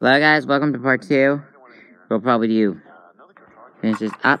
Hello guys, welcome to part two. We'll probably do uh, finish this up.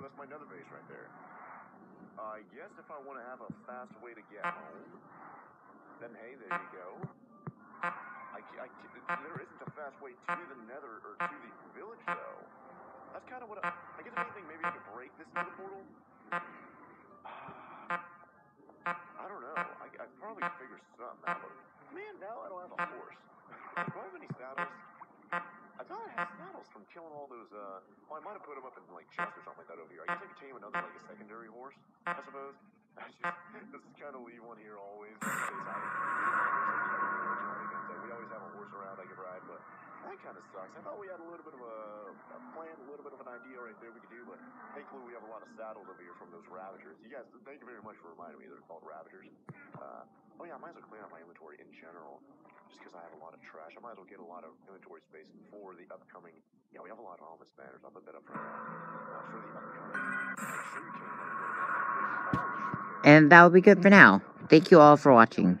that's my nether base right there. I guess if I want to have a fast way to get home, then hey, there you go. I, I, there isn't a fast way to the nether, or to the village, though. That's kind of what I, I guess if anything, maybe I could break this the portal. I don't know. I, I probably could figure something out, but man, now I don't have a horse. Do I have any saddles? I thought I had saddles from killing all those, uh, well, I might have put them up in, like, chests or something like that over here. I guess I could tame another, like, a secondary horse, I suppose. I just, just kind of leave one here always. We always have a horse around I could ride, but that kind of sucks. I thought we had a little bit of a, a plan, a little bit of an idea right there we could do, but thankfully we have a lot of saddles over here from those Ravagers. You guys, thank you very much for reminding me they're called Ravagers. Uh, oh yeah, I might as well clean out my inventory in general just because I of trash. I might as well get a lot of inventory space for the upcoming. Yeah, we have a lot of ominous banners. I'll put that up now. Uh, for the upcoming. And that will be good for now. Thank you all for watching.